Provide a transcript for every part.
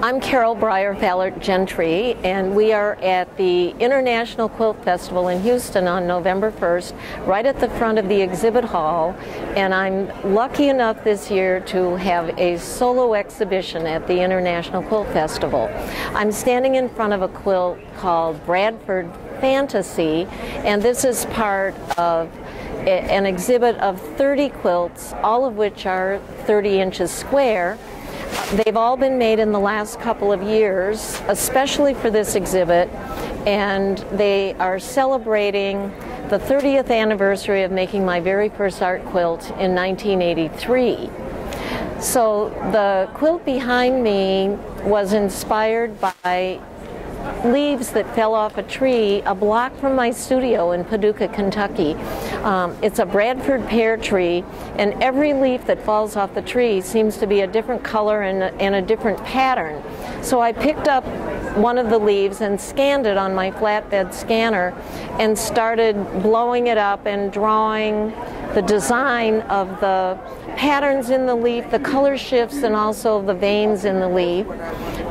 I'm Caryl Bryer Fallert Gentry, and we are at the International Quilt Festival in Houston on November 1st, right at the front of the exhibit hall. And I'm lucky enough this year to have a solo exhibition at the International Quilt Festival. I'm standing in front of a quilt called Bradford Fantasy, and this is part of an exhibit of 30 quilts, all of which are 30 inches square They've all been made in the last couple of years, especially for this exhibit, and they are celebrating the 30th anniversary of making my very first art quilt in 1983. So the quilt behind me was inspired by leaves that fell off a tree a block from my studio in Paducah, Kentucky. Um, it's a Bradford pear tree, and every leaf that falls off the tree seems to be a different color and a, and a different pattern. So I picked up one of the leaves and scanned it on my flatbed scanner and started blowing it up and drawing the design of the patterns in the leaf, the color shifts, and also the veins in the leaf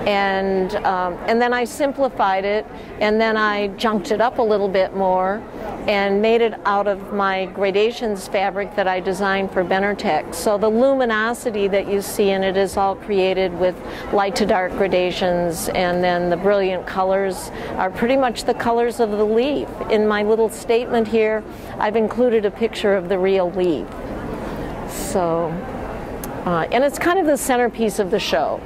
and um, and then I simplified it, and then I junked it up a little bit more, and made it out of my gradations fabric that I designed for Benartex. So the luminosity that you see in it is all created with light to dark gradations, and then the brilliant colors are pretty much the colors of the leaf. In my little statement here, I've included a picture of the real leaf. So, uh, and it's kind of the centerpiece of the show.